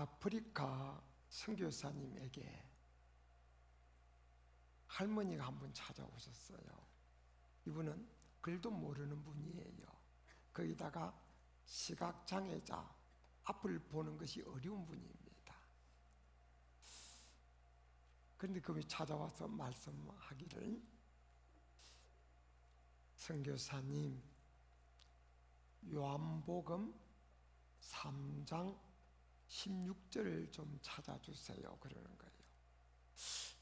아프리카 선교사님에게 할머니가 한 분 찾아오셨어요. 이분은 글도 모르는 분이에요. 거기다가 시각장애자, 앞을 보는 것이 어려운 분입니다. 그런데 그분이 찾아와서 말씀하기를 선교사님 요한복음 3장 16절을 좀 찾아주세요. 그러는 거예요.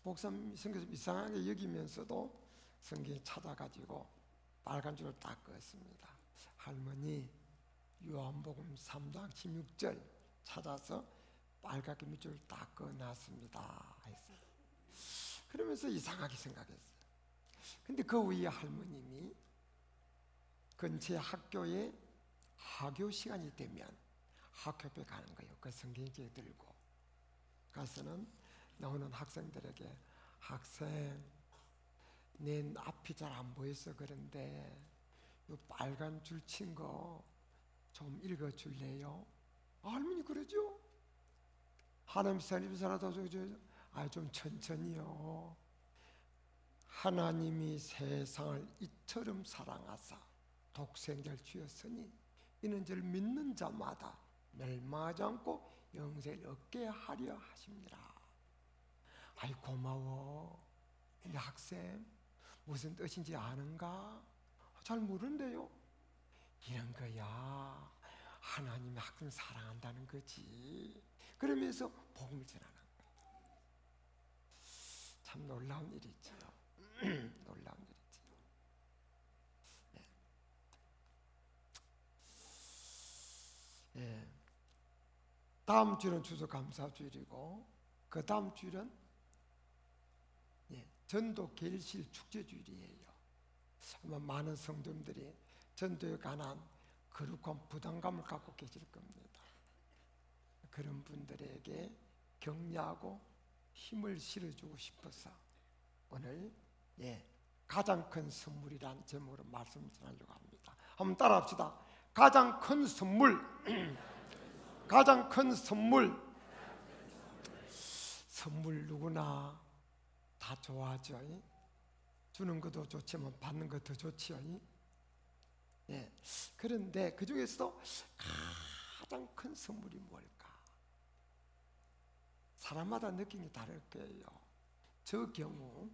목사님 성경 이상하게 여기면서도 성경에 찾아가지고 빨간 줄을 딱 그었습니다. 할머니 요한복음 3장 16절 찾아서 빨갛게 밑줄을 딱 그어놨습니다. 했어요. 그러면서 이상하게 생각했어요. 근데 그 위에 할머님이 근처 학교에 학교 시간이 되면 학교에 가는 거예요. 그 성경책 들고 가서는 나오는 학생들에게 학생 내 앞이 잘 안 보여서 그런데 이 빨간 줄 친 거 좀 읽어 줄래요? 아, 할머니 그러죠? 하나님 살림살아도 아좀 천천히요. 하나님이 세상을 이처럼 사랑하사 독생자를 주었으니 이는 저를 믿는 자마다 멸망하지 않고 영생을 얻게 하려 하십니다. 아이 고마워. 근데 학생 무슨 뜻인지 아는가? 잘 모르는데요. 이런 거야. 하나님이 학생 사랑한다는 거지. 그러면서 복음을 전하는 거야. 참 놀라운 일이죠. 놀라운 일이죠. 네. 네. 다음 주는 추수 감사주일이고 그 다음 주일은 예, 전도 겔실 축제주일이에요. 아마 많은 성도님들이 전도에 관한 거룩한 부담감을 갖고 계실 겁니다. 그런 분들에게 격려하고 힘을 실어주고 싶어서 오늘 예, 가장 큰 선물이란 제목으로 말씀을 전하려고 합니다. 한번 따라합시다. 가장 큰 선물, 가장 큰 선물. 선물 누구나 다 좋아하죠. 주는 것도 좋지만 받는 것도 좋지요. 예. 그런데 그 중에서도 가장 큰 선물이 뭘까? 사람마다 느낌이 다를 거예요. 저 경우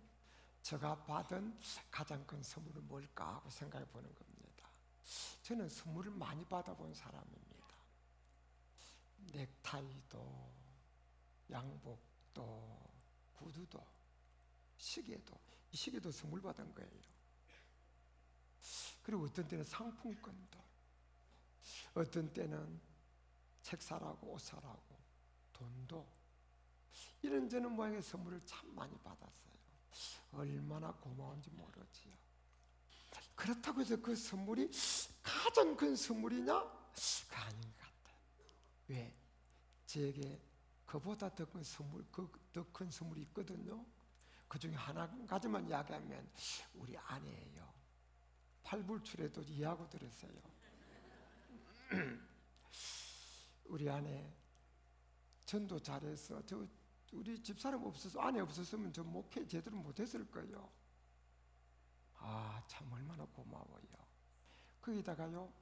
제가 받은 가장 큰 선물은 뭘까 하고 생각해 보는 겁니다. 저는 선물을 많이 받아본 사람입니다. 넥타이도, 양복도, 구두도, 시계도, 이 시계도 선물 받은 거예요. 그리고 어떤 때는 상품권도, 어떤 때는 책 사라고 옷 사라고 돈도 이런저런 모양의 선물을 참 많이 받았어요. 얼마나 고마운지 모르지요. 그렇다고 해서 그 선물이 가장 큰 선물이냐? 그 아닌 것 같아요. 왜? 제게 그보다 더 큰 선물, 그 더 큰 선물이 있거든요. 그 중에 하나 가지만 이야기하면 우리 아내예요. 팔불출에도 이해하고 들었어요. 우리 아내 전도 잘해서 저 우리 집사람 없어서 아내 없었으면 저 목회 제대로 못했을 거예요. 아 참 얼마나 고마워요. 거기다가요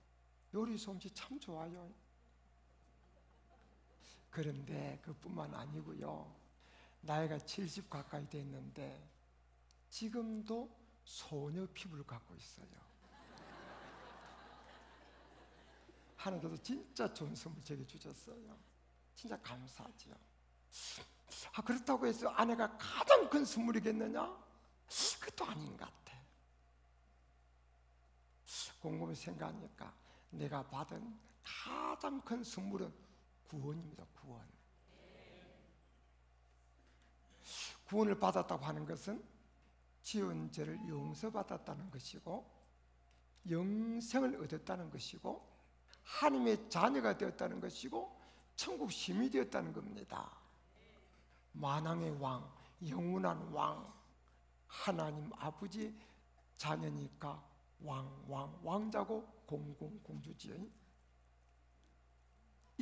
요리 솜씨 참 좋아요. 그런데 그뿐만 아니고요. 나이가 70 가까이 됐는데 지금도 소녀 피부를 갖고 있어요. 하나님께서 진짜 좋은 선물 제게 주셨어요. 진짜 감사하죠. 아, 그렇다고 해서 아내가 가장 큰 선물이겠느냐? 그것도 아닌 것 같아. 곰곰이 생각하니까 내가 받은 가장 큰 선물은 구원입니다. 구원. 구원을 받았다고 하는 것은 지은 죄를 용서받았다는 것이고 영생을 얻었다는 것이고 하나님의 자녀가 되었다는 것이고 천국 시민이 되었다는 겁니다. 만왕의 왕, 영원한 왕, 하나님 아버지 자녀니까 왕, 왕, 왕자고 공공, 공주지요.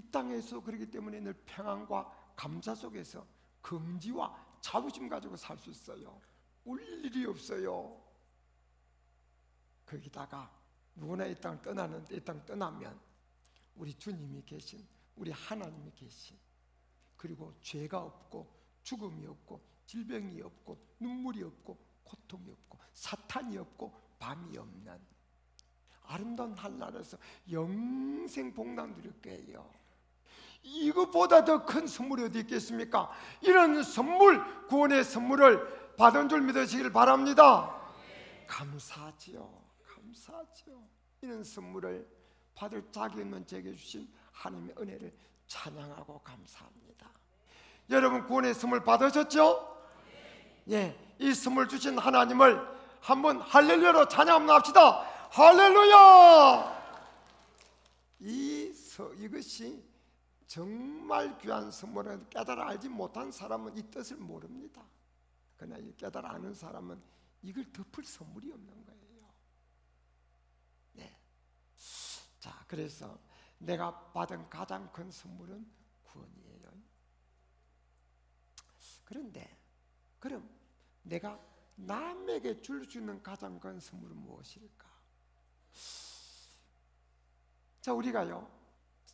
이 땅에서 그렇기 때문에 늘 평안과 감사 속에서 긍지와 자부심 가지고 살 수 있어요. 울 일이 없어요. 거기다가 누구나 이 땅 떠나는데 이땅 떠나면 우리 주님이 계신 우리 하나님이 계신 그리고 죄가 없고 죽음이 없고 질병이 없고 눈물이 없고 고통이 없고 사탄이 없고 밤이 없는 아름다운 한나라에서 영생 복남 누릴 거예요. 이것보다 더 큰 선물이 어디 있겠습니까? 이런 선물, 구원의 선물을 받은 줄 믿으시길 바랍니다. 감사하지요. 감사하지요. 이런 선물을 받을 자격 있는 제게 주신 하나님의 은혜를 찬양하고 감사합니다. 여러분 구원의 선물 받으셨죠? 예, 이 선물 주신 하나님을 한번 할렐루야로 찬양 한번 합시다. 할렐루야! 이 서, 이것이 정말 귀한 선물을 깨달아 알지 못한 사람은 이 뜻을 모릅니다. 그러나 이 깨달아 아는 사람은 이걸 덮을 선물이 없는 거예요. 네. 자, 그래서 내가 받은 가장 큰 선물은 구원이에요. 그런데 그럼 내가 남에게 줄 수 있는 가장 큰 선물은 무엇일까? 자, 우리가요.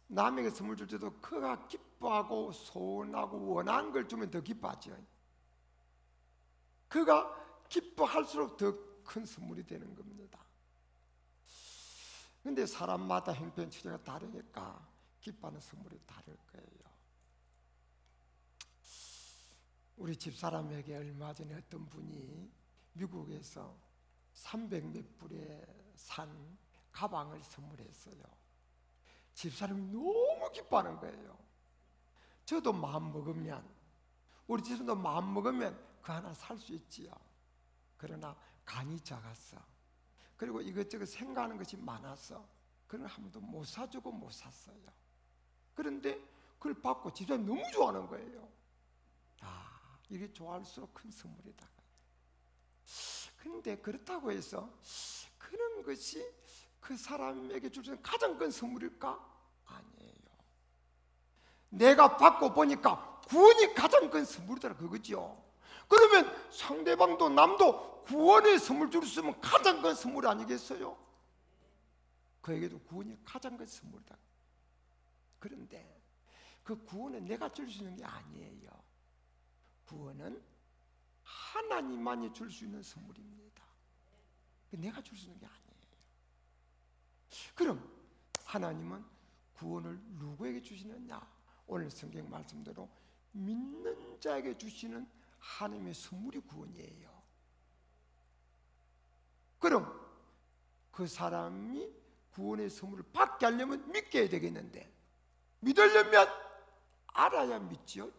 남에게 선물 줄 때도 그가 기뻐하고 소원하고 원하는 걸 주면 더 기뻐하죠. 그가 기뻐할수록 더 큰 선물이 되는 겁니다. 근데 사람마다 형편 처지가 다르니까 기뻐하는 선물이 다를 거예요. 우리 집사람에게 얼마 전에 어떤 분이 미국에서 300몇 불에 산 가방을 선물했어요. 집사람이 너무 기뻐하는 거예요. 저도 마음 먹으면 우리 집사람도 마음 먹으면 그 하나 살 수 있지요. 그러나 간이 작았어. 그리고 이것저것 생각하는 것이 많아서 그걸 한 번도 못 사주고 못 샀어요. 그런데 그걸 받고 집사람이 너무 좋아하는 거예요. 아, 이게 좋아할수록 큰 선물이다. 그런데 그렇다고 해서 그런 것이 그 사람에게 줄 수 있는 가장 큰 선물일까? 아니에요. 내가 받고 보니까 구원이 가장 큰 선물이다 그거죠. 그러면 상대방도 남도 구원의 선물 줄 수 있으면 가장 큰 선물 아니겠어요? 그에게도 구원이 가장 큰 선물이다. 그런데 그 구원은 내가 줄 수 있는 게 아니에요. 구원은 하나님만이 줄 수 있는 선물입니다. 내가 줄 수 있는 게 아니에요. 그럼 하나님은 구원을 누구에게 주시느냐? 오늘 성경 말씀대로 믿는 자에게 주시는 하나님의 선물이 구원이에요. 그럼 그 사람이 구원의 선물을 받게 하려면 믿게 되겠는데 믿으려면 알아야 믿지요.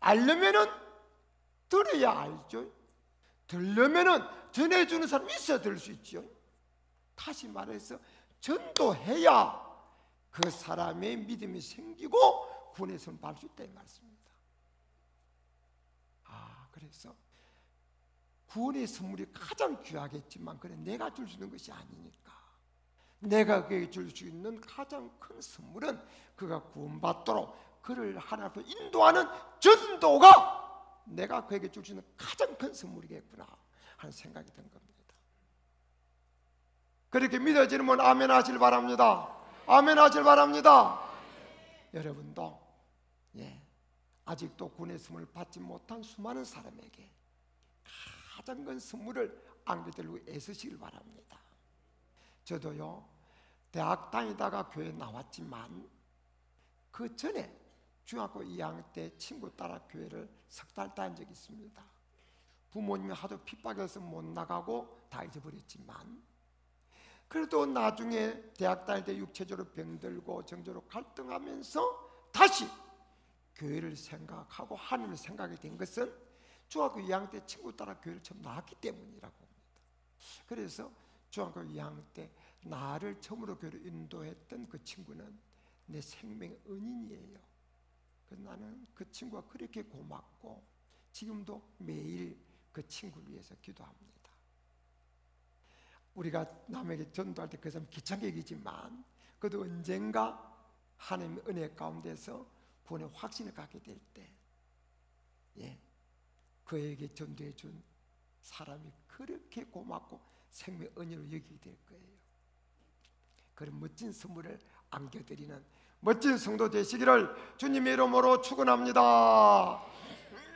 알려면은 들어야 알죠. 들려면은 전해주는 사람이 있어야 들 수 있죠. 다시 말해서 전도해야 그 사람의 믿음이 생기고 구원의 손 받을 수 있다 이 말씀입니다. 아, 그래서 구원의 선물이 가장 귀하겠지만 그래 내가 줄 수 있는 것이 아니니까 내가 그에게 줄 수 있는 가장 큰 선물은 그가 구원받도록 그를 하나 앞 인도하는 전도가 내가 그에게 줄 수 있는 가장 큰 선물이겠구나 하는 생각이 든 겁니다. 그렇게 믿어지는 분 아멘 하실 바랍니다. 아멘 하실 바랍니다. 여러분도 예, 아직도 군의 선물을 받지 못한 수많은 사람에게 가장 큰 선물을 안겨드리고 애쓰시길 바랍니다. 저도요 대학 다니다가 교회 나왔지만 그 전에 중학교 2학년 때 친구 따라 교회를 석 달 다닌 적이 있습니다. 부모님이 하도 핍박해서 못 나가고 다 잊어버렸지만 그래도 나중에 대학 다닐 때 육체적으로 병들고 정적으로 갈등하면서 다시 교회를 생각하고 하나님을 생각하게 된 것은 중학교 2학년 때 친구 따라 교회를 처음 나왔기 때문이라고 합니다. 그래서 중학교 2학년 때 나를 처음으로 교회를 인도했던 그 친구는 내 생명의 은인이에요. 나는 그 친구가 그렇게 고맙고 지금도 매일 그 친구를 위해서 기도합니다. 우리가 남에게 전도할 때 그 사람 귀찮게 얘기지만 그래도 언젠가 하나님의 은혜 가운데서 구원의 확신을 갖게 될 때, 예, 그에게 전도해 준 사람이 그렇게 고맙고 생명 은혜로 여기게 될 거예요. 그런 멋진 선물을 안겨드리는 멋진 성도 되시기를 주님의 이름으로 축원합니다.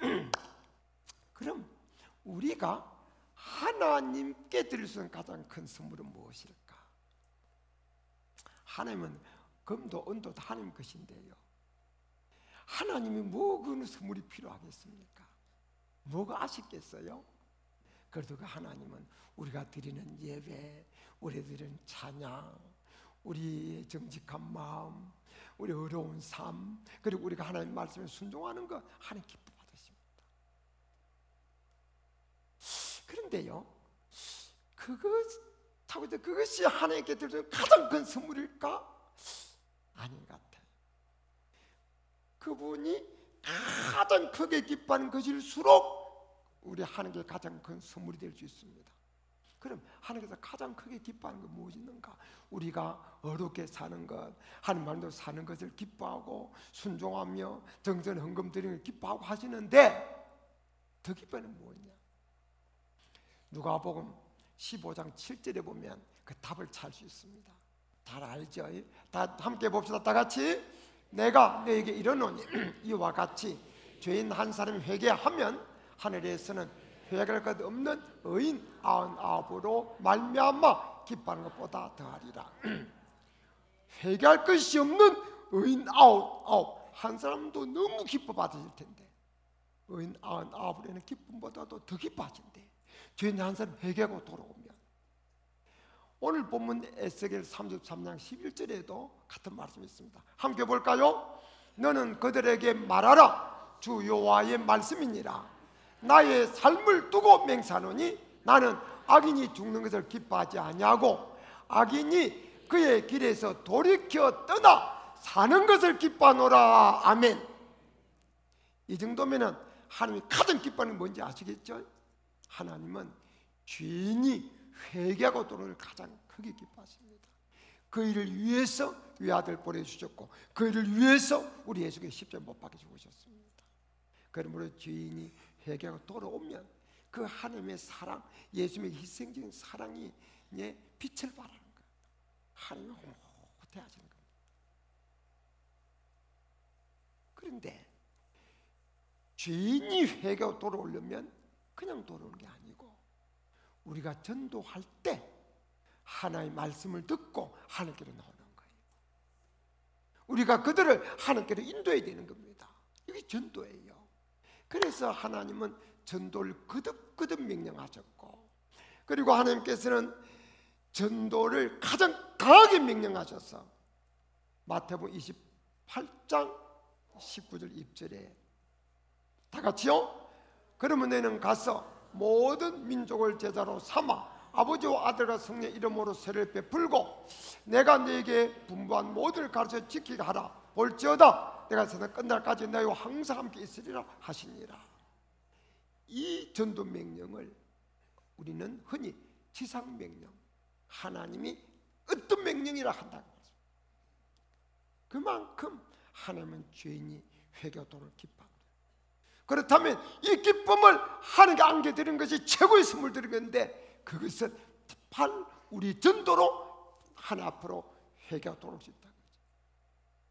그럼 우리가 하나님께 드릴 수 있는 가장 큰 선물은 무엇일까? 하나님은 금도 은도 다 하나님 것인데요. 하나님이 뭐그 선물이 필요하겠습니까? 뭐가 아쉽겠어요? 그래도 그 하나님은 우리가 드리는 예배, 우리 드리는 찬양, 우리의 정직한 마음, 우리 어려운 삶, 그리고 우리가 하나님 말씀에 순종하는 것 하나님 기뻐 받으십니다. 그런데요, 그것 그것이 하나님께 드리는 가장 큰 선물일까? 아닌 것 같아요. 그분이 가장 크게 기뻐하는 것일수록 우리 하나님께 가장 큰 선물이 될 수 있습니다. 그럼 하나님께서 가장 크게 기뻐하는 건 무엇인가? 우리가 어렵게 사는 것, 하나님 말도 사는 것을 기뻐하고 순종하며 정전 헌금 드리는 걸 기뻐하고 하시는데 더 기뻐하는 무엇이냐? 누가복음 15장 7절에 보면 그 답을 찾을 수 있습니다. 다 알죠? 다 함께 봅시다. 다 같이 내가 너에게 이르노니 이와 같이 죄인 한 사람이 회개하면 하늘에서는 회개할 것 없는 의인 아흔아홉으로 말미암아 기뻐하는 것보다 더하리라. 회개할 것이 없는 의인 아홉 아홉 한 사람도 너무 기뻐 받으실 텐데 의인 아흔아홉에는 기쁨보다도 더 기뻐하신대. 죄인 한 사람 회개하고 돌아오면 오늘 본문 에스겔 33장 11절에도 같은 말씀이 있습니다. 함께 볼까요? 너는 그들에게 말하라 주 여호와의 말씀이니라 나의 삶을 두고 맹사하노니 나는 악인이 죽는 것을 기뻐하지 아니하고 악인이 그의 길에서 돌이켜 떠나 사는 것을 기뻐하노라 아멘 이 정도면은 하나님이 가장 기뻐하는 뭔지 아시겠죠? 하나님은 죄인이 회개하고 도를 가장 크게 기뻐하십니다. 그 일을 위해서 외아들 보내주셨고 그 일을 위해서 우리 예수께 십자가 못 박혀 죽으셨습니다. 그러므로 죄인이 회개하고 돌아오면 그 하나님의 사랑, 예수님의 희생적인 사랑이 예, 빛을 발하는 거예요. 하나님이 호태하시는 겁니다. 그런데 죄인이 회개하고 돌아오려면 그냥 돌아오는 게 아니고 우리가 전도할 때 하나의 말씀을 듣고 하나님께로 나오는 거예요. 우리가 그들을 하나님께로 인도해야 되는 겁니다. 이게 전도예요. 그래서 하나님은 전도를 거듭거듭 명령하셨고 그리고 하나님께서는 전도를 가장 강하게 명령하셔서 마태복음 28장 19절 입절에 다 같이요. 그러면 너는 가서 모든 민족을 제자로 삼아 아버지와 아들과 성령 이름으로 세를 베풀고 내가 너에게 분부한 모든 가르쳐 지키게 하라. 볼지어다. 내가 세상 끝날까지 너희와 항상 함께 있으리라 하시니라. 이 전도 명령을 우리는 흔히 지상 명령 하나님이 어떤 명령이라 한다고 그만큼 하나님은 죄인이 회개도를 기뻐합니다 그렇다면 이 기쁨을 하나님께 안겨드리는 것이 최고의 선물 드리는데 그것은 발 우리 전도로 하나 앞으로 회개가 돌아올 수 거죠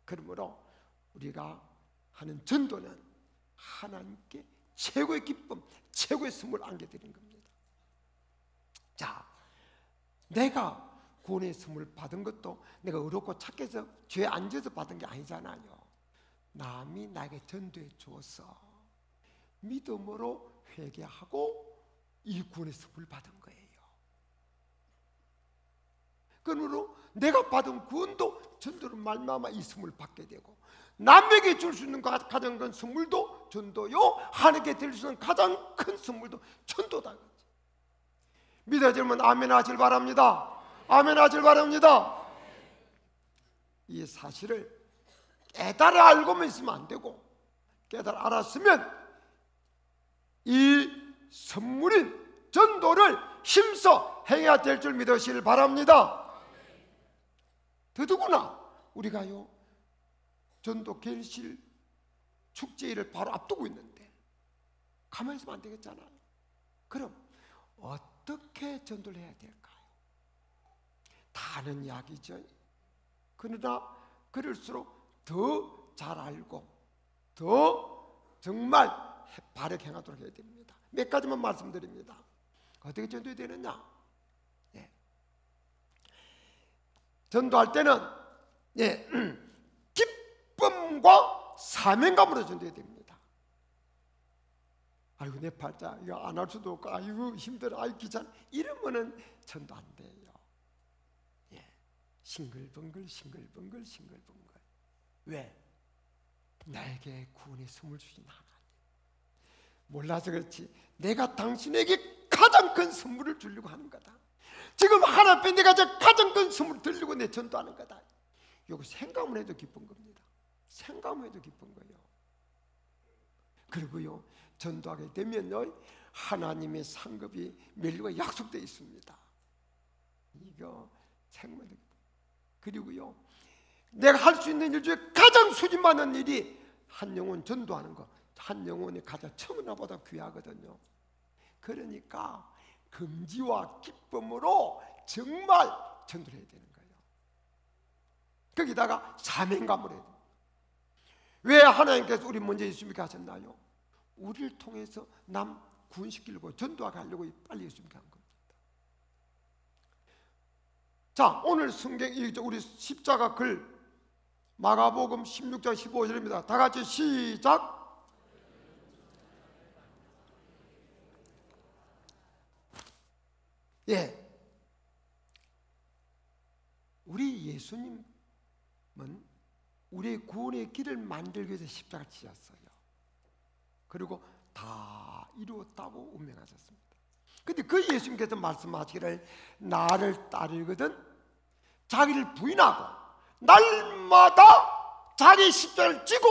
그러므로 우리가 하는 전도는 하나님께 최고의 기쁨, 최고의 선물 안겨드린 겁니다. 자, 내가 구원의 선물 받은 것도 내가 어렵고 착해서 죄에 앉아서 받은 게 아니잖아요. 남이 나에게 전도해 주어서 믿음으로 회개하고 이 구원의 선물 받은 거예요. 그러므로 내가 받은 구원도 전도를 말미암아 이 선물 받게 되고 남에게 줄 수 있는 가장 큰 선물도 전도요 하나님께 드릴 수 있는 가장 큰 선물도 전도다. 믿어지면 아멘 하길 바랍니다. 아멘 하길 바랍니다. 이 사실을 깨달아 알고만 있으면 안 되고 깨달아 알았으면 이 선물인 전도를 힘써 행해야 될 줄 믿으시길 바랍니다 더더구나 우리가요 전도 갤실 축제일을 바로 앞두고 있는데 가만히 있으면 안 되겠잖아요. 그럼 어떻게 전도를 해야 될까요? 다 아는 이야기죠. 그러나 그럴수록 더 잘 알고 더 정말 바르게 행하도록 해야 됩니다. 몇 가지만 말씀드립니다. 어떻게 전도해야 되느냐? 예. 전도할 때는 예, 기쁨과 사명감으로 전도해야 됩니다. 아이고 내 팔자 이거 안 할 수도 없고 아이고 힘들어 아이 귀찮 이러면은 전도 안 돼요. 예, 싱글벙글 싱글벙글 싱글벙글 왜? 나에게 구원의 선물 주신 하나님 몰라서 그렇지 내가 당신에게 가장 큰 선물을 주려고 하는 거다. 지금 하나님 내가 가장 큰 선물을 들려고 내 전도하는 거다. 이거 생각만 해도 기쁜 겁니다. 생각만 해도 기쁜 거예요. 그리고요 전도하게 되면요 하나님의 상급이 멸류가 약속되어 있습니다. 이거 생각만 해도 그리고요 내가 할 수 있는 일 중에 가장 수준 많은 일이 한 영혼 전도하는 거. 한 영혼이 가장 천하보다 귀하거든요. 그러니까 금지와 기쁨으로 정말 전도를 해야 되는 거예요. 거기다가 사명감을 해야 돼요. 왜 하나님께서 우리 먼저 예수님께 하셨나요? 우리를 통해서 남 구원시키려고 전도하게 하려고 빨리 예수님께 한 겁니다. 자, 오늘 성경 우리 십자가 글 마가복음 16장 15절입니다. 다 같이 시작. 예. 우리 예수님은 우리의 구원의 길을 만들기 위해서 십자가 지셨어요. 그리고 다 이루었다고 운명하셨습니다. 근데 그 예수님께서 말씀하시기를 나를 따르거든 자기를 부인하고 날마다 자기 십자를 지고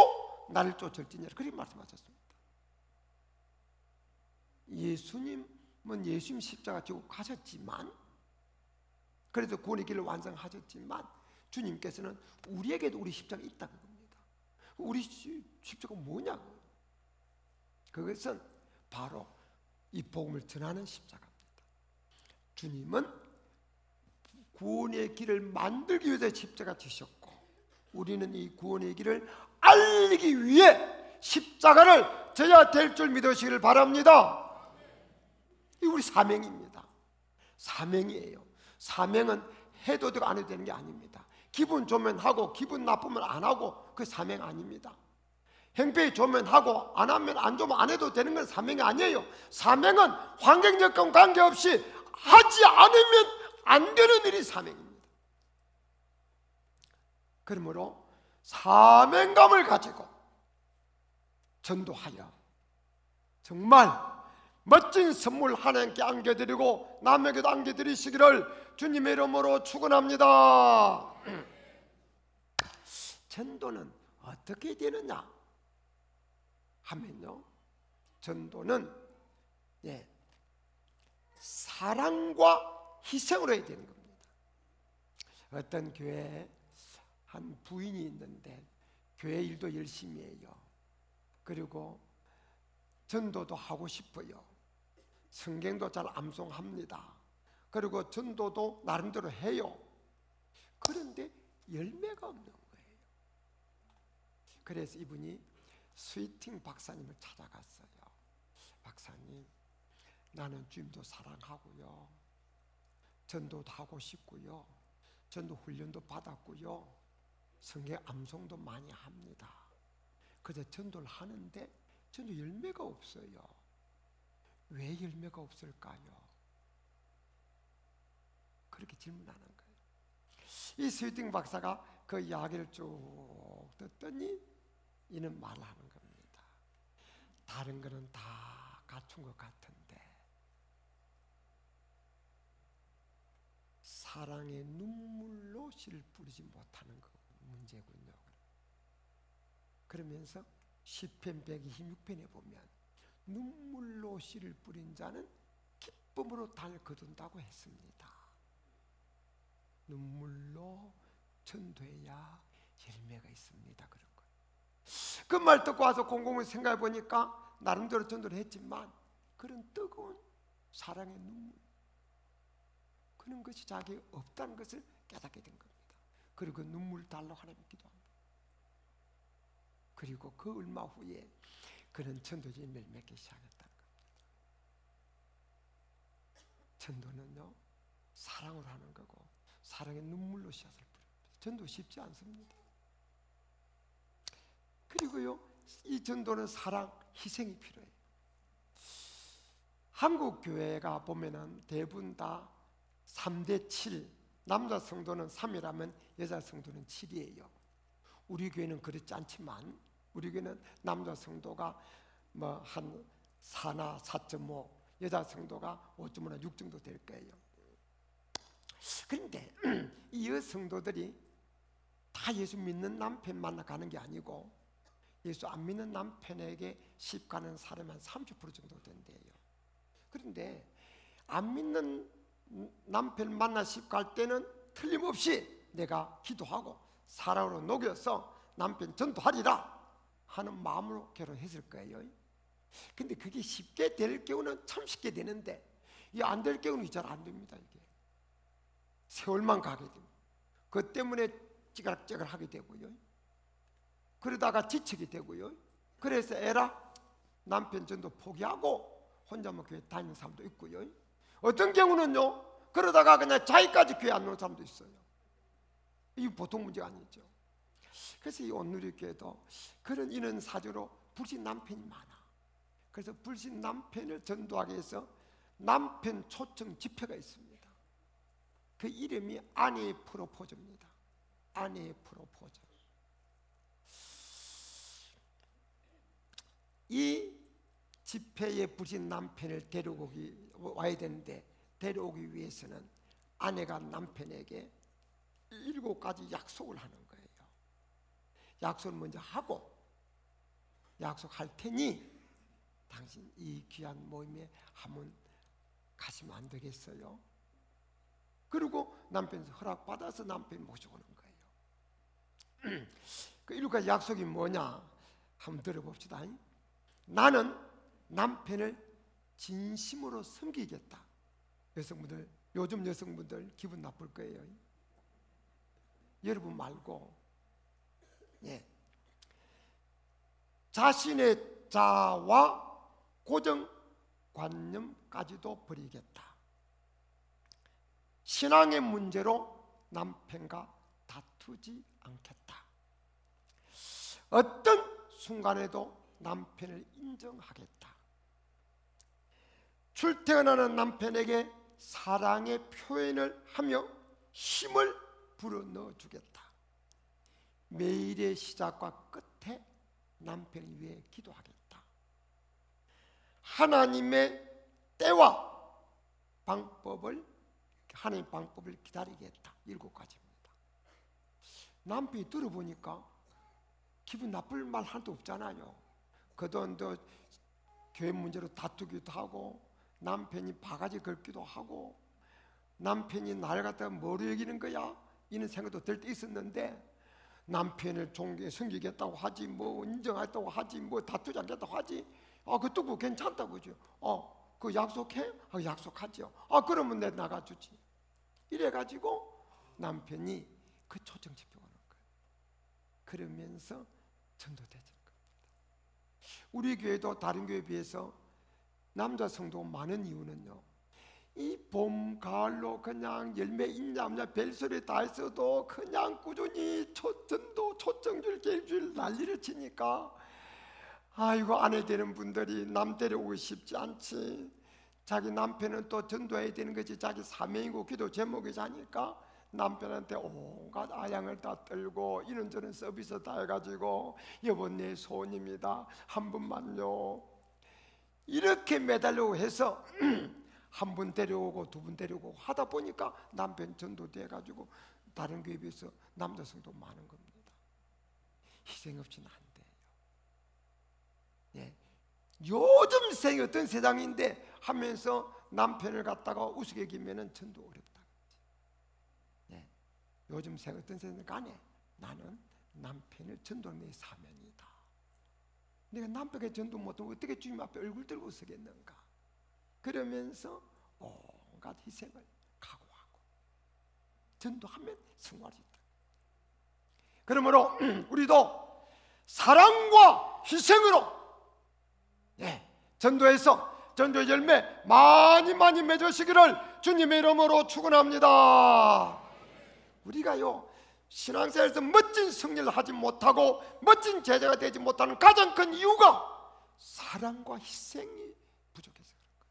나를 쫓을지니라 그렇게 말씀하셨습니다. 예수님 은 예수님 십자가 지고 가셨지만 그래서 구원의 길을 완성하셨지만 주님께서는 우리에게도 우리 십자가 있다는 겁니다. 우리 십자가 뭐냐고? 그것은 바로 이 복음을 전하는 십자가입니다. 주님은 구원의 길을 만들기 위해서 십자가 지셨고 우리는 이 구원의 길을 알리기 위해 십자가를 져야 될 줄 믿으시기를 바랍니다. 이 우리 사명입니다. 사명이에요. 사명은 해도 되고 안 해도 되는 게 아닙니다. 기분 좋으면 하고 기분 나쁘면 안 하고 그 사명 아닙니다. 행패 좋으면 하고 안 하면 안 좋으면 안 해도 되는 건 사명이 아니에요. 사명은 환경 여건 관계없이 하지 않으면 안 되는 일이 사명입니다. 그러므로 사명감을 가지고 전도하여 정말 멋진 선물 하나님께 안겨드리고 남에게도 안겨드리시기를 주님의 이름으로 축원합니다. 전도는 어떻게 되느냐 하면요, 전도는 예, 사랑과 희생으로 해야 되는 겁니다. 어떤 교회 한 부인이 있는데 교회 일도 열심히 해요. 그리고 전도도 하고 싶어요. 성경도 잘 암송합니다. 그리고 전도도 나름대로 해요. 그런데 열매가 없는 거예요. 그래서 이분이 스위팅 박사님을 찾아갔어요. 박사님, 나는 주님도 사랑하고요. 전도도 하고 싶고요. 전도 훈련도 받았고요. 성경 암송도 많이 합니다. 그래서 전도를 하는데 전도 열매가 없어요. 왜 열매가 없을까요? 그렇게 질문하는 거예요. 이 스위팅 박사가 그 이야기를 쭉 듣더니 이는 말하는 겁니다. 다른 거는 다 갖춘 것 같은 사랑의 눈물로 씨를 뿌리지 못하는 그 문제군요. 그러면서 시편 126편에 보면 눈물로 씨를 뿌린 자는 기쁨으로 달 거둔다고 했습니다. 눈물로 전도해야 열매가 있습니다. 그런 거예요. 그말 듣고 와서 곰곰이 생각해 보니까 나름대로 전도를 했지만 그런 뜨거운 사랑의 눈물 그런 것이 자기에 없다는 것을 깨닫게 된 겁니다. 그리고 그 눈물 달러 하나님 기도합니다. 그리고 그 얼마 후에 그는 전도지 인을 맺기 시작했다는 겁니다. 전도는요 사랑으로 하는 거고 사랑의 눈물로 씨앗을 뿌립니다. 전도 쉽지 않습니다. 그리고요 이 전도는 사랑 희생이 필요해요. 한국 교회가 보면은 대부분 다 3대 7 남자 성도는 3이라면 여자 성도는 7이에요. 우리 교회는 그렇지 않지만 우리 교회는 남자 성도가 뭐 한 4나 4.5 여자 성도가 5.5나 6 정도 될 거예요. 그런데 이 여성도들이 다 예수 믿는 남편 만나 가는 게 아니고 예수 안 믿는 남편에게 십 가는 사람이 한 30% 정도 된대요. 그런데 안 믿는 남편 만나 십 갈 때는 틀림없이 내가 기도하고 사랑으로 녹여서 남편 전도하리라 하는 마음으로 결혼했을 거예요. 근데 그게 쉽게 될 경우는 참 쉽게 되는데 이 안 될 경우는 잘 안 됩니다. 이게 세월만 가게 됩니다. 그 때문에 찌그락찌그락 하게 되고요. 그러다가 지치게 되고요. 그래서 에라 남편 전도 포기하고 혼자만 교회 다니는 사람도 있고요. 어떤 경우는요. 그러다가 그냥 자기까지 교회 안 오는 사람도 있어요. 이 보통 문제가 아니죠. 그래서 이 온누리 교회도 그런 이런 사주로 불신 남편이 많아. 그래서 불신 남편을 전도하기 위해서 남편 초청 집회가 있습니다. 그 이름이 아내의 프로포즈입니다. 아내의 프로포즈. 이 집회에 부신 남편을 데려오기 와야 되는데 데려오기 위해서는 아내가 남편에게 일곱 가지 약속을 하는 거예요. 약속을 먼저 하고 약속할 테니 당신 이 귀한 모임에 한번 가시면 안 되겠어요? 그리고 남편 허락 받아서 남편 모시고 오는 거예요. 그 일곱 약속이 뭐냐? 한번 들어봅시다. 나는 남편을 진심으로 섬기겠다. 여성분들, 요즘 여성분들 기분 나쁠 거예요. 여러분 말고, 예. 자신의 자와 고정관념까지도 버리겠다. 신앙의 문제로 남편과 다투지 않겠다. 어떤 순간에도 남편을 인정하겠다. 출퇴근하는 남편에게 사랑의 표현을 하며 힘을 불어넣어 주겠다. 매일의 시작과 끝에 남편을 위해 기도하겠다. 하나님의 때와 방법을 하나님 방법을 기다리겠다. 일곱 가지입니다. 남편이 들어보니까 기분 나쁠 말 하나도 없잖아요. 그동안도 교회 문제로 다투기도 하고 남편이 바가지 긁기도 하고 남편이 날 갖다가 뭐로 여기는 거야? 이런 생각도 들 때 있었는데 남편을 존경 섬기겠다고 하지 뭐 인정하겠다고 하지 뭐 다투지 않겠다고 하지. 아 그것도 뭐 괜찮다고죠. 어그 약속해? 아 약속하죠. 아 그러면 내 나가주지. 이래가지고 남편이 그 초청 집회 오는 거예요. 그러면서 전도되죠 우리 교회도 다른 교회에 비해서 남자 성도 많은 이유는요. 이 봄, 가을로 그냥 열매 있냐 없냐 별소리 다 했어도 그냥 꾸준히 초전도 초정줄 개줄 난리를 치니까. 아이고 아내 되는 분들이 남 데려오고 싶지 않지. 자기 남편은 또 전도해야 되는 거지. 자기 사명이고 기도 제목이지 않니까 남편한테 온갖 아양을 다 떨고 이런저런 서비스 다 해가지고 여보 내 소원입니다. 한 분만요. 이렇게 매달려고 해서 한 분 데려오고 두 분 데려오고 하다 보니까 남편 전도돼 가지고 다른 교회에 비해서 남자 성도 많은 겁니다 희생 없이는 안 돼요 예. 요즘 생 어떤 세상인데 하면서 남편을 갖다가 우스개기면은 전도 어렵다 요즘 새 어떤 세상 간에 나는 남편을 전도하는 사명이다. 내가 남편에게 전도 못하면 어떻게 주님 앞에 얼굴 들고 서겠는가? 그러면서 온갖 희생을 각오하고 전도하면 성공할 수 있다. 그러므로 우리도 사랑과 희생으로 예, 전도해서 전도의 열매 많이 많이 맺으시기를 주님의 이름으로 축원합니다. 우리가요 신앙생활에서 멋진 승리를 하지 못하고 멋진 제자가 되지 못하는 가장 큰 이유가 사랑과 희생이 부족해서 그런 거예요.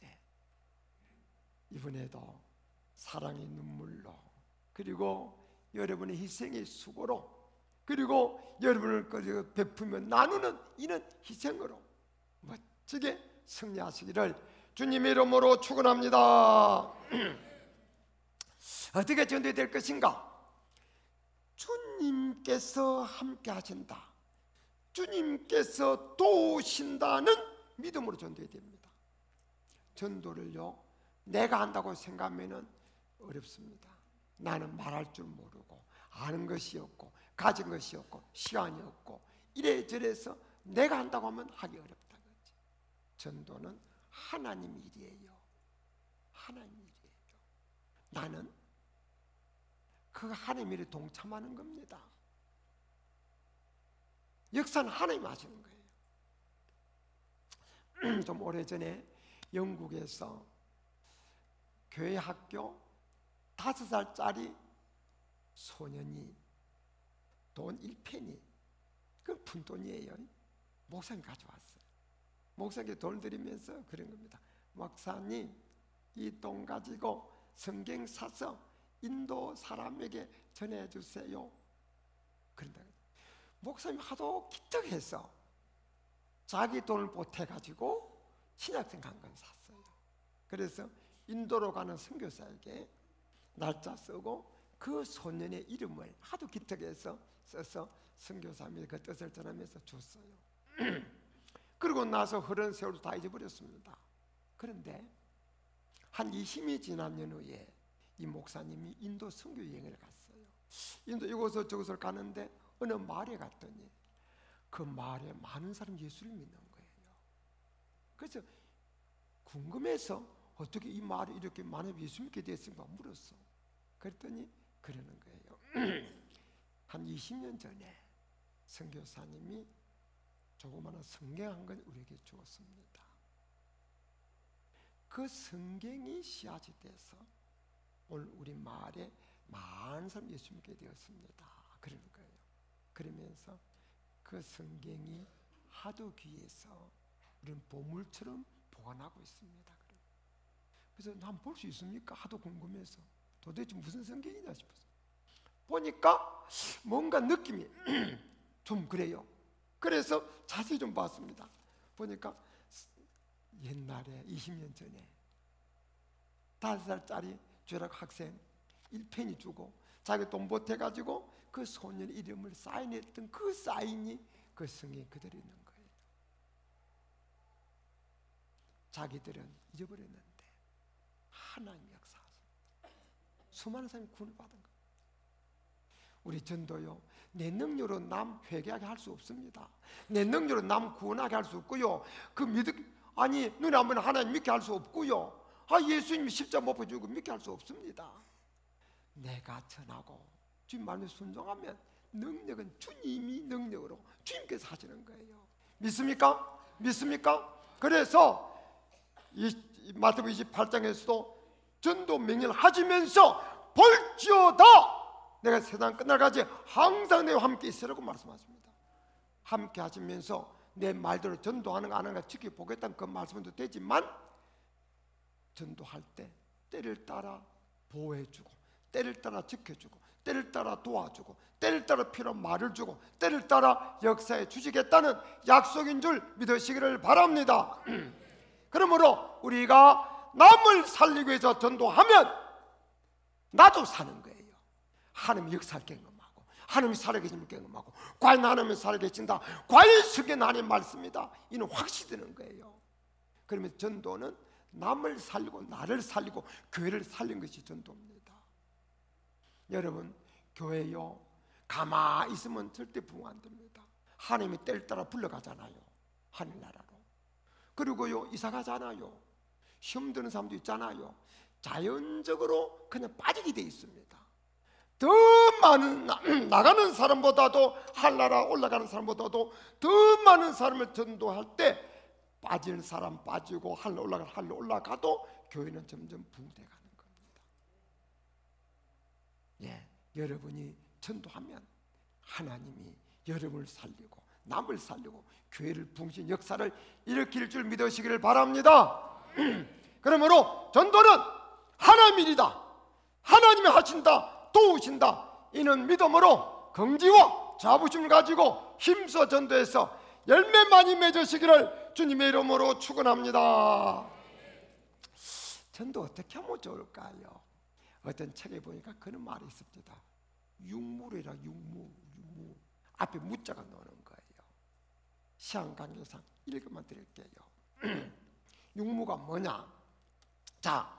네. 이번에도 사랑의 눈물로 그리고 여러분의 희생의 수고로 그리고 여러분을 베푸며 나누는 이는 희생으로 멋지게 승리하시기를 주님의 이름으로 축원합니다. 어떻게 전도될 것인가? 주님께서 함께 하신다. 주님께서 도우신다는 믿음으로 전도해야 됩니다. 전도를요, 내가 한다고 생각하면 어렵습니다. 나는 말할 줄 모르고, 아는 것이 없고, 가진 것이 없고, 시간이 없고, 이래저래서 내가 한다고 하면 하기 어렵다. 그지 전도는 하나님 일이에요. 하나님 일이에요. 나는 그 하나님 일에 동참하는 겁니다. 역사는 하나님 하시는 거예요. 좀 오래전에 영국에서 교회 학교 다섯 살짜리 소년이 돈 1페니 그 푼돈이에요. 목사님 가져왔어요. 목사님께 돈 드리면서 그런 겁니다. 목사님 이 돈 가지고 성경 사서 인도 사람에게 전해 주세요. 그런다. 목사님 하도 기특해서 자기 돈을 보태 가지고 신약생 강건 샀어요. 그래서 인도로 가는 선교사에게 날짜 쓰고 그 소년의 이름을 하도 기특해서 써서 선교사님이 그 뜻을 전하면서 줬어요. 그리고 나서 흐른 세월도 다 잊어버렸습니다. 그런데 한 20이 지난 연후에 이 목사님이 인도 선교 여행을 갔어요. 인도 이곳을 저곳을 가는데 어느 마을에 갔더니 그 마을에 많은 사람 예수를 믿는 거예요. 그래서 궁금해서 어떻게 이 마을에 이렇게 많은 예수 믿게 됐을까 물었어. 그랬더니 그러는 거예요. 한 20년 전에 선교사님이 조그마한 성경 한 권 우리에게 주었습니다. 그 성경이 씨앗이 돼서 오늘 우리 마을에 많은 사람 예수 믿게 되었습니다. 그러는 거예요. 그러면서 그 성경이 하도 귀해서 우리는 보물처럼 보관하고 있습니다. 그래서 난 볼 수 있습니까? 하도 궁금해서 도대체 무슨 성경이냐 싶어서 보니까 뭔가 느낌이 좀 그래요. 그래서 자세히 좀 봤습니다. 보니까 옛날에 20년 전에 다섯 살짜리 죄락 학생 1펜이 주고 자기 돈 보태가지고 그 소년 이름을 사인했던 그 사인이 그 성에 그대로 있는 거예요. 자기들은 잊어버렸는데 하나님 역사하셨다. 수많은 사람이 구원을 받은 거예요. 우리 전도요. 내 능력으로 남 회개하게 할 수 없습니다. 내 능력으로 남 구원하게 할 수 없고요. 그 믿음 아니 눈에 한번 하나님 믿게 할 수 없고요. 아 예수님이 십자 못 보주고 믿게 할 수 없습니다. 내가 전하고 주님 말에 순종하면 능력은 주님이 능력으로 주님께서 하시는 거예요. 믿습니까? 믿습니까? 그래서 이 마태복음 28장에서도 전도 명령을 하시면서 볼지어다 내가 세상 끝날까지 항상 내와 함께 있으라고 말씀하십니다. 함께 하시면서 내 말대로 전도하는 거 안 하는 거 지켜보겠다는 그 말씀도 되지만 전도할 때 때를 따라 보호해주고 때를 따라 지켜주고 때를 따라 도와주고 때를 따라 필요한 말을 주고 때를 따라 역사에 주시겠다는 약속인 줄 믿으시기를 바랍니다. 그러므로 우리가 남을 살리기 위해서 전도하면 나도 사는 거예요. 하나님 역사를 경험하고 하나님이 살아계심을 경험하고 과연 하나님이 살아계신다. 과연 성경 하나님 말씀이다. 이는 확신되는 거예요. 그러면 전도는 남을 살리고 나를 살리고 교회를 살린 것이 전도입니다. 여러분 교회요 가만히 있으면 절대 부흥 안 됩니다. 하나님이 때를 따라 불러가잖아요. 하늘나라로. 그리고요 이사 가잖아요. 시험 드는 사람도 있잖아요. 자연적으로 그냥 빠지게 돼 있습니다. 더 많은 나, 가는 사람보다도 한나라 올라가는 사람보다도 더 많은 사람을 전도할 때 빠질 사람 빠지고 할로 올라가 할로 올라가도 교회는 점점 붕대 가는 겁니다. 예, 여러분이 전도하면 하나님이 여러분을 살리고 남을 살리고 교회를 붕신 역사를 일으킬 줄 믿으시기를 바랍니다. 그러므로 전도는 하나님 일이다. 하나님이 하신다. 도우신다. 이는 믿음으로 긍지와 자부심을 가지고 힘써 전도해서 열매 많이 맺으시기를 주님의 이름으로 축원합니다. 전도 어떻게 하면 좋을까요? 어떤 책에 보니까 그런 말이 있습니다. 육무이라 육무, 육무. 앞에 무자가 나오는 거예요. 시한 관계상 읽어만 드릴게요. 육무가 뭐냐? 자,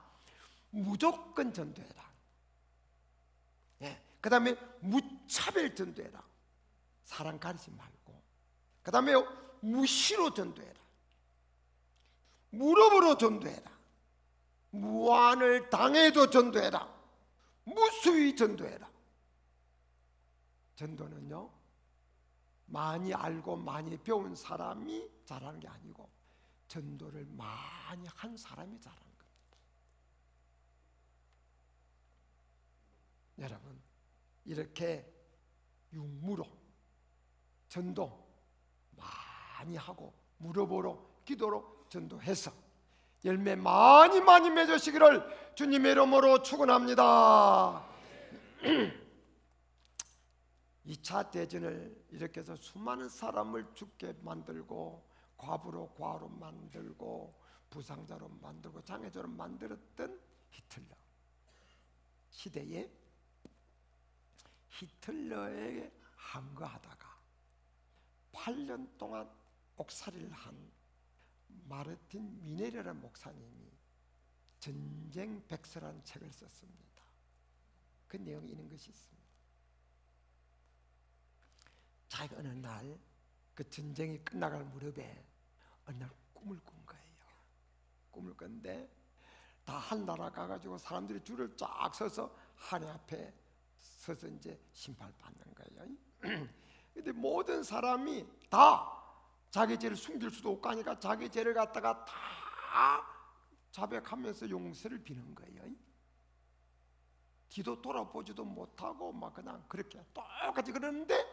무조건 전도해라. 예. 그 다음에 무차별 전도해라. 사랑 가리지 말고. 그 다음에 무시로 전도해라. 무릎으로 전도해라. 무한을 당해도 전도해라. 무수히 전도해라. 전도는요, 많이 알고 많이 배운 사람이 잘하는 게 아니고, 전도를 많이 한 사람이 잘하는 겁니다. 여러분, 이렇게 육무로 전도 많이 하고, 무릎으로 기도로 전도해서 열매 많이 많이 맺으시기를 주님의 이름으로 축원합니다. 2차 대전을 해서 수많은 사람을 죽게 만들고 과부로 과로 만들고 부상자로 만들고 장애자로 만들었던 히틀러 시대에 히틀러에게 항거하다가 8년 동안 옥살이를 한 마르틴 미네르라는 목사님이 전쟁 백서라는 책을 썼습니다. 그 내용이 있는 것이 있습니다. 자기가 어느 날 그 전쟁이 끝나갈 무렵에 어느 날 꿈을 꾼 거예요. 꿈을 꾼데 다 한 나라 가가지고 사람들이 줄을 쫙 서서 하늘 앞에 서서 이제 심판 받는 거예요. 근데 모든 사람이 다 자기 죄를 숨길 수도 없고 하니까 자기 죄를 갖다가 다 자백하면서 용서를 비는 거예요. 뒤도 돌아보지도 못하고 막 그냥 그렇게 똑같이 그러는데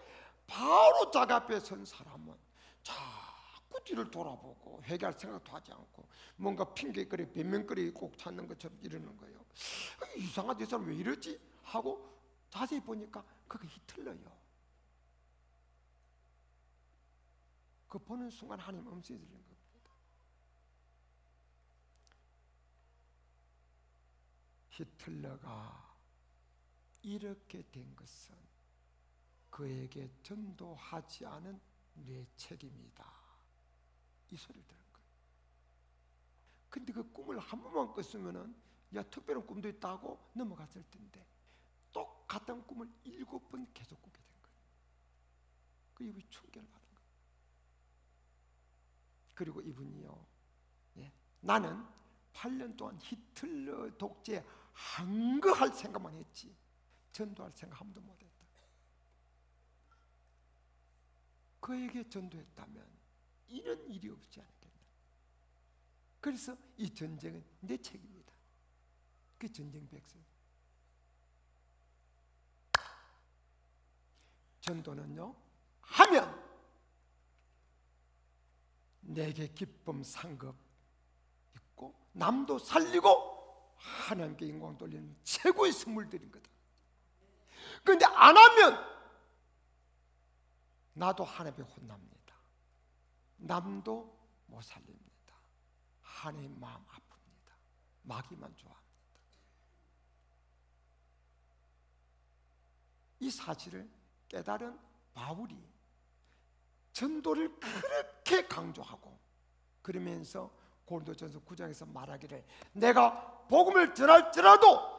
바로 자기 앞에 선 사람은 자꾸 뒤를 돌아보고 회개할 생각도 하지 않고 뭔가 핑계거리 변명거리 꼭 찾는 것처럼 이러는 거예요. 이상하지 사람 왜 이러지? 하고 자세히 보니까 그게 히틀러요. 그 보는 순간 하나님 엄수해지는 겁니다. 히틀러가 이렇게 된 것은 그에게 전도하지 않은 내 책임이다. 이 소리를 들은 거예요. 근데 그 꿈을 한 번만 꿨으면은 야 특별한 꿈도 있다고 넘어갔을 텐데 똑같은 꿈을 일곱 번 계속 꾸게 된 거예요. 그 이분이 충격을 받은 그리고 이분이요. 예. 나는 8년 동안 히틀러 독재 한거할 생각만 했지 전도할 생각 한 번도 못했다. 그에게 전도했다면 이런 일이 없지 않겠나. 그래서 이 전쟁은 내 책임이다. 그 전쟁 백성. 전도는요 하면 내게 기쁨 상급 있고 남도 살리고 하나님께 영광 돌리는 최고의 선물들인 거다. 그런데 안 하면 나도 하나님께 혼납니다. 남도 못 살립니다. 하나님 마음 아픕니다. 마귀만 좋아합니다. 이 사실을 깨달은 바울이 전도를 그렇게 강조하고 그러면서 고린도전서 9장에서 말하기를 내가 복음을 전할지라도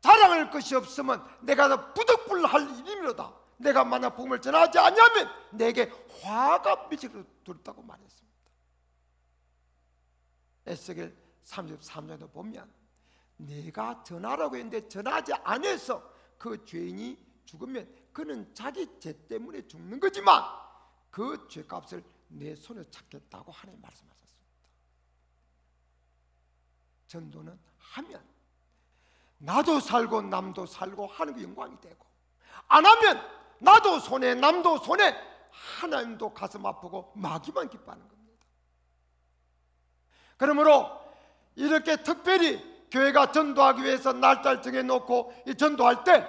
자랑할 것이 없으면 내가 부득불할 일이로다 내가 만약 복음을 전하지 않냐면 내게 화가 미치기로 두렵다고 말했습니다. 에스겔 33년도 보면 내가 전하라고 했는데 전하지 않아서 그 죄인이 죽으면 그는 자기 죄 때문에 죽는 거지만 그 죄값을 내 손에 찾겠다고 하나님 말씀하셨습니다. 전도는 하면 나도 살고 남도 살고 하는 게 영광이 되고 안 하면 나도 손해 남도 손해 하나님도 가슴 아프고 마귀만 기뻐하는 겁니다. 그러므로 이렇게 특별히 교회가 전도하기 위해서 날짜를 정해놓고 이 전도할 때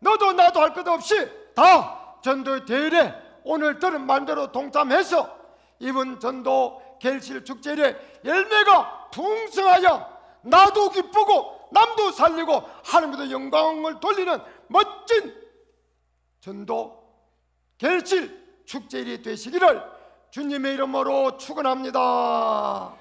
너도 나도 할 것 없이 다 전도 대회에 오늘 들은 말대로 동참해서 이번 전도 갤실 축제에 열매가 풍성하여 나도 기쁘고 남도 살리고 하나님께도 영광을 돌리는 멋진 전도 갤실 축제일이 되시기를 주님의 이름으로 축원합니다.